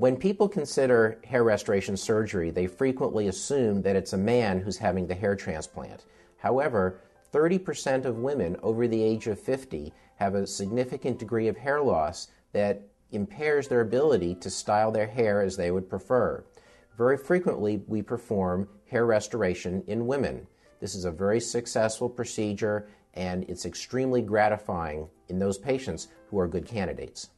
When people consider hair restoration surgery, they frequently assume that it's a man who's having the hair transplant. However, 30% of women over the age of 50 have a significant degree of hair loss that impairs their ability to style their hair as they would prefer. Very frequently, we perform hair restoration in women. This is a very successful procedure and it's extremely gratifying in those patients who are good candidates.